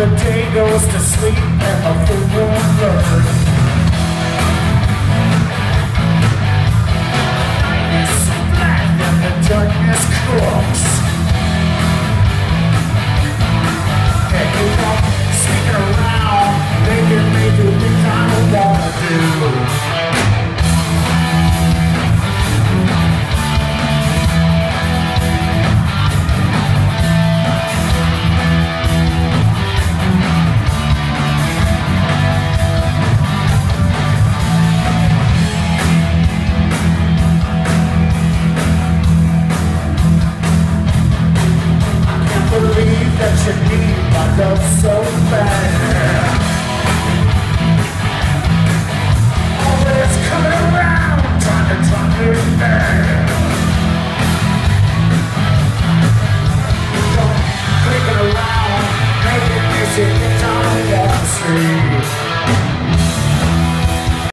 the day goes to sleep and the full moon blurs you need my love so bad. Always coming around, trying to me mad. Don't clicking around, making me sick